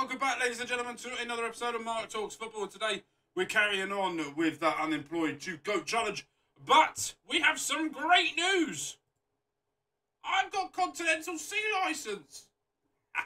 welcome back, ladies and gentlemen, to another episode of Mark Talks Football. Today, we're carrying on with that unemployed to goat challenge, but we have some great news. Got Continental C license.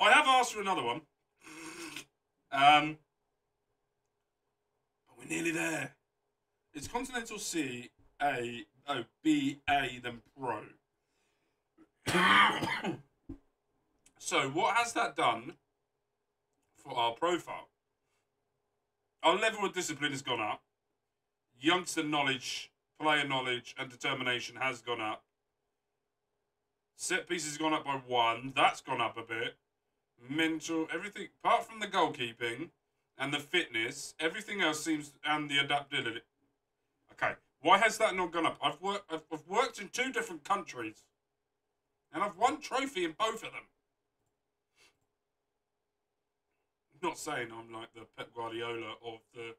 I have asked for another one. Um, but we're nearly there. It's Continental C A oh B A then Pro. So, what has that done for our profile? Our level of discipline has gone up. Youngster knowledge, player knowledge, and determination has gone up. Set pieces has gone up by one. That's gone up a bit. Mental, everything, apart from the goalkeeping and the fitness, everything else seems, and the adaptability. Okay, why has that not gone up? I've worked, I've, I've worked in two different countries, and I've won trophy in both of them. not saying I'm like the Pep Guardiola of the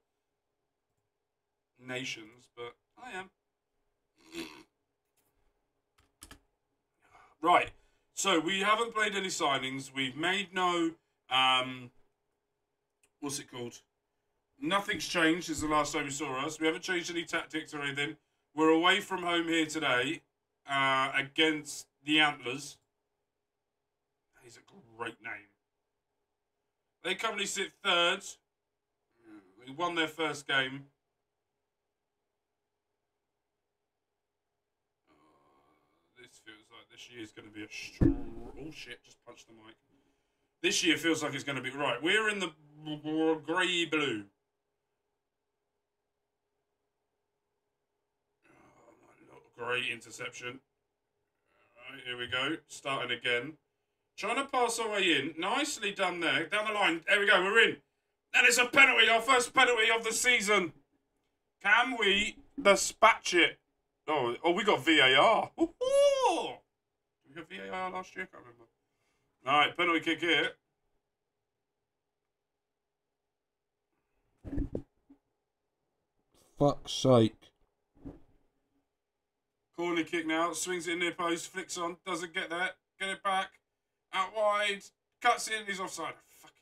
nations, but I am. right. So we haven't played any signings. We've made no um what's it called? Nothing's changed since the last time you saw us. We haven't changed any tactics or anything. We're away from home here today uh, against the Antlers. That is a great name. They currently sit third. They won their first game. Uh, this feels year is going to be a strong. Oh shit! Just punched the mic. This year feels like it's going to be right. We're in the grey blue. Oh, great interception. Right, here we go. Starting again. Trying to pass our way in. Nicely done there. Down the line. There we go. We're in. And it's a penalty. Our first penalty of the season. Can we dispatch it? Oh, oh we got VAR. Ooh. We VAR last year? I can't remember. All right, penalty kick here. Fuck's sake. Corner kick now. Swings it in near post. Flicks on. Doesn't get that. Get it back. Out wide. Cuts in. He's offside. Fucking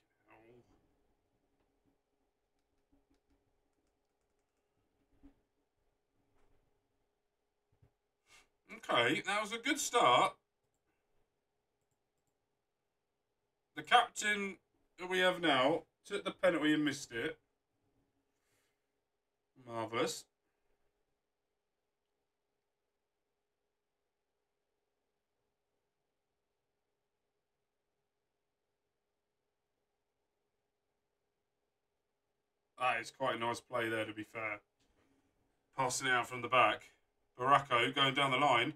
hell. Okay, that was a good start. The captain that we have now took the penalty and missed it. Marvellous. That is quite a nice play there, to be fair. Passing out from the back. Baracco going down the line.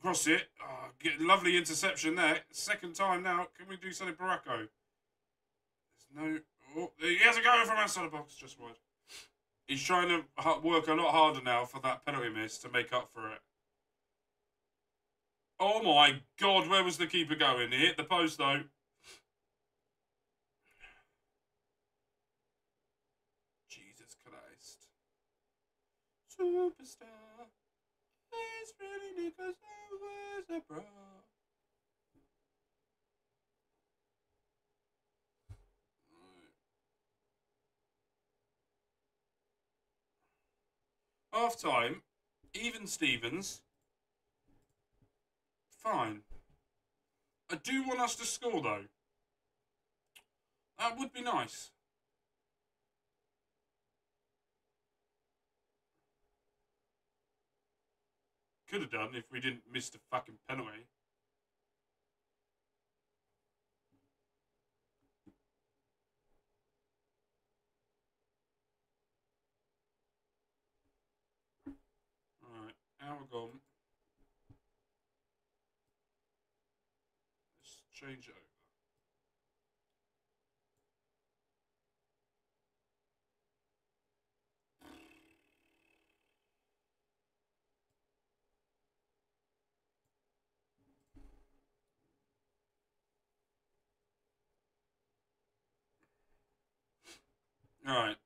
Cross it. Oh, get lovely interception there. Second time now. Can we do something, Baracco? There's no. Oh, he has a go from outside the box, just wide. He's trying to work a lot harder now for that penalty miss to make up for it. Oh my god, where was the keeper going? He hit the post though. Jesus Christ. Superstar. Bra? Half time, even Stevens. Fine. I do want us to score though. That would be nice. Could have done if we didn't miss the fucking penalty. Alright, hour gone. Let's change it over. Right.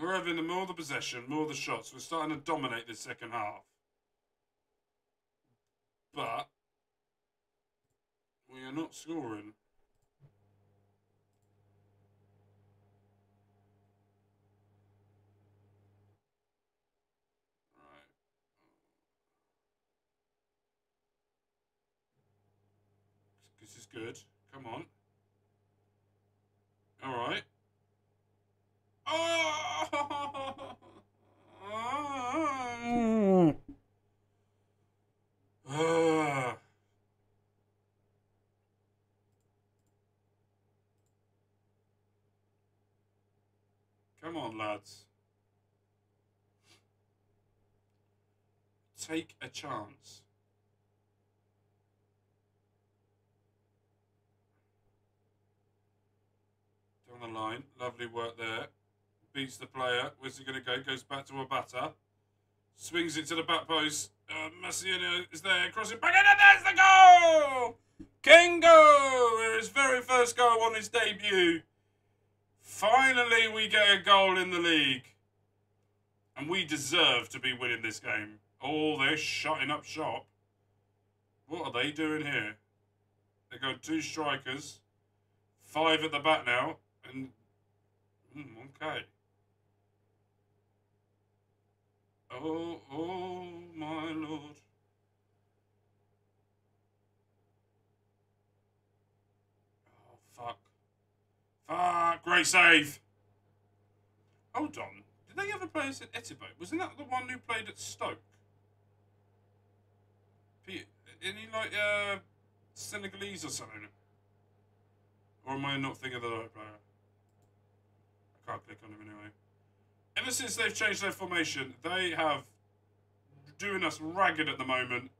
We're having the more the possession, more of the shots. We're starting to dominate this second half. But we are not scoring. Right. This is good. Come on. All right. Oh! Ah. Come lads. Take a chance. Down the line. Lovely work there. Beats the player. Where's he going to go? Goes back to Abata. Swings it to the back post. Uh, is there. Crossing back in, and there's the goal! Kengo! His very first goal on his debut. Finally, we get a goal in the league. And we deserve to be winning this game. Oh, they're shutting up shop. What are they doing here? They've got two strikers. Five at the back now. And. Mm, okay. Oh, oh, my lord. Oh, fuck. Fuck, great save. Hold on. Did they ever play us at Etebo? Wasn't that the one who played at Stoke? Any like uh, Senegalese or something? Or am I not thinking of the right player? I can't click on him anyway. Ever since they've changed their formation, they have doing us ragged at the moment.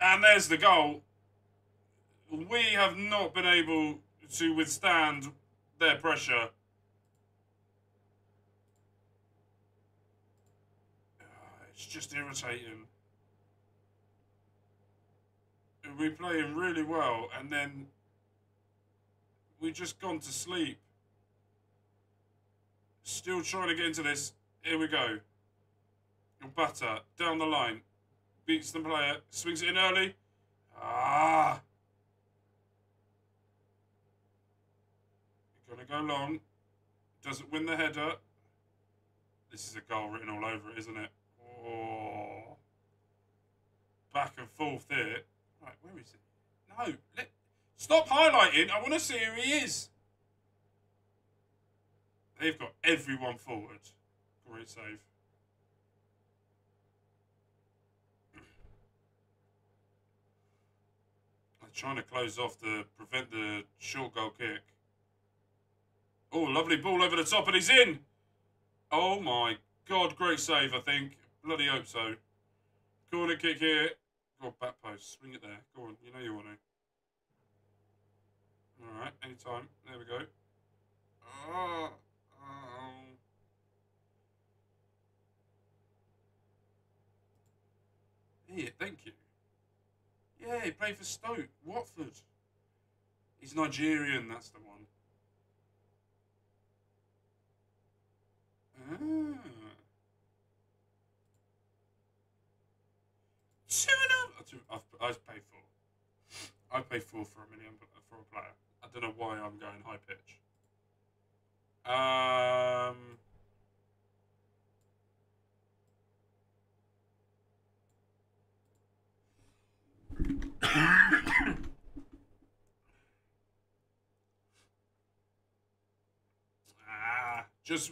And there's the goal. We have not been able to withstand their pressure. Ah, It's just irritating. We're playing really well, and then we've just gone to sleep. Still trying to get into this. Here we go. Your Butter down the line. Beats the player. Swings it in early. Ah. Go long. Doesn't win the header. This is a goal written all over it, isn't it? Oh. Back and forth here. Right, where is it? No. Let, stop highlighting. I want to see who he is. They've got everyone forward. Great save. They're trying to close off to prevent the short goal kick. Oh, lovely ball over the top, and he's in. Oh my God, great save, I think. Bloody hope so. Corner kick here. Go on, back post. Swing it there. Go on, you know you want to. All right, anytime. There we go. Oh, oh. Here, thank you. Yeah, he played for Stoke, Watford. He's Nigerian, that's the one. Ah. Two and a half. I've paid four. I paid four for a million for a player. I don't know why I'm going high pitch. Um. ah, just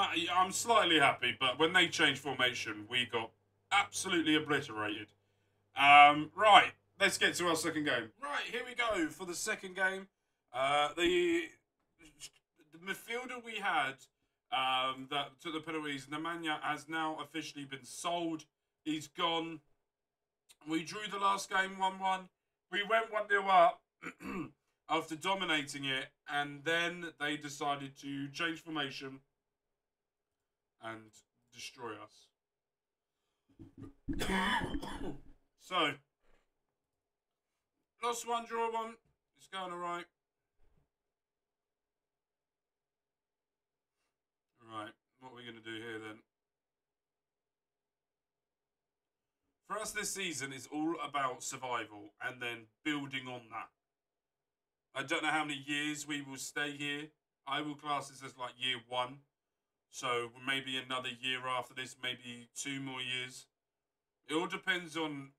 I'm I'm slightly happy, but when they changed formation, we got absolutely obliterated. Um, right, let's get to our second game. Right, here we go for the second game. Uh, the, the midfielder we had um, that took the penalties, Nemanja, has now officially been sold. He's gone. We drew the last game 1 1. We went 1 0 up after dominating it, and then they decided to change formation and destroy us. so, lost one, draw one. It's going all right. All right, what are we going to do here then? For us this season is all about survival and then building on that. I don't know how many years we will stay here. I will class this as like year one so maybe another year after this, maybe two more years. It all depends on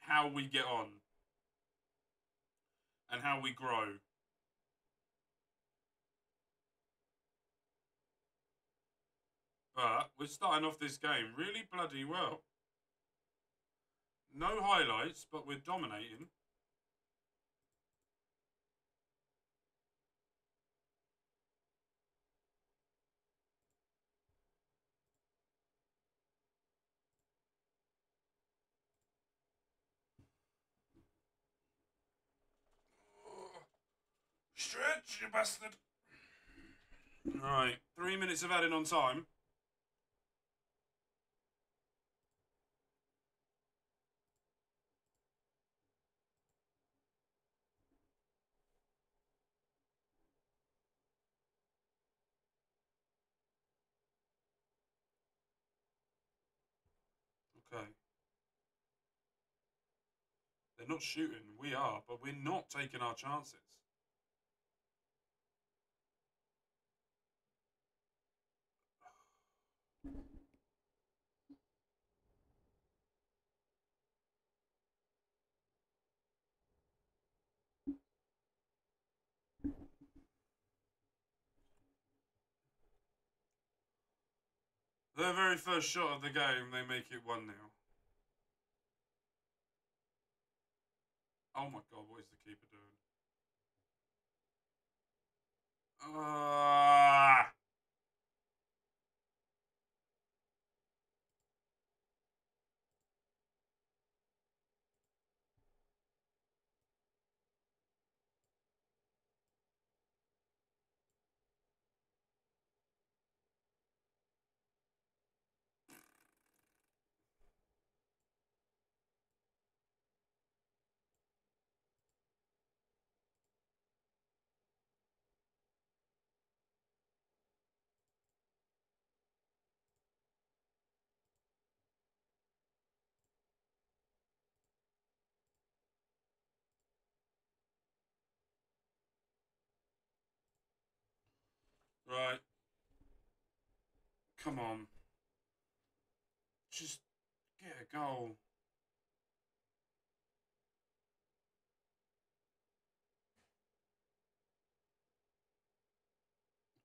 how we get on and how we grow. But we're starting off this game really bloody well. No highlights, but we're dominating. Stretch, you bastard. Right, three minutes of adding on time. Okay. They're not shooting. We are, but we're not taking our chances. Their very first shot of the game, they make it 1 0. Oh my god, what is the keeper doing? Ah! Right. Come on. Just get a goal.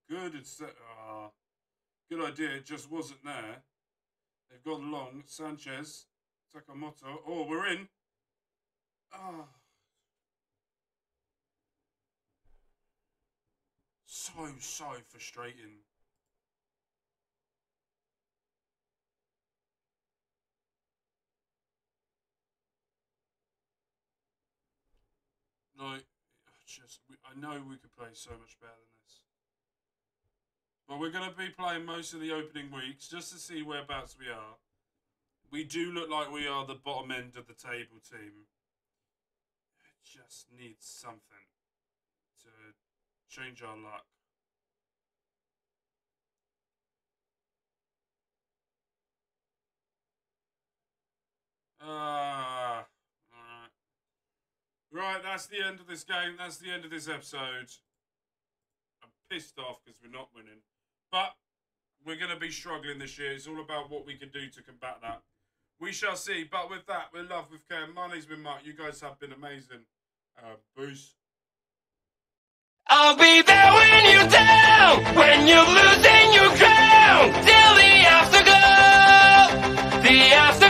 Good. It's uh, good idea. It just wasn't there. They've gone long. Sanchez, Takamoto. Oh, we're in. Ah. So so frustrating. Like, just I know we could play so much better than this. But we're going to be playing most of the opening weeks just to see whereabouts we are. We do look like we are the bottom end of the table team. It just needs something to change our luck. Uh, right. that's the end of this game. That's the end of this episode. I'm pissed off because we're not winning. But we're going to be struggling this year. It's all about what we can do to combat that. We shall see. But with that, we're love with care. Money's been Mark. You guys have been amazing. Uh. I'll be there when you down, when you're losing your till the afterglow, the afterglow.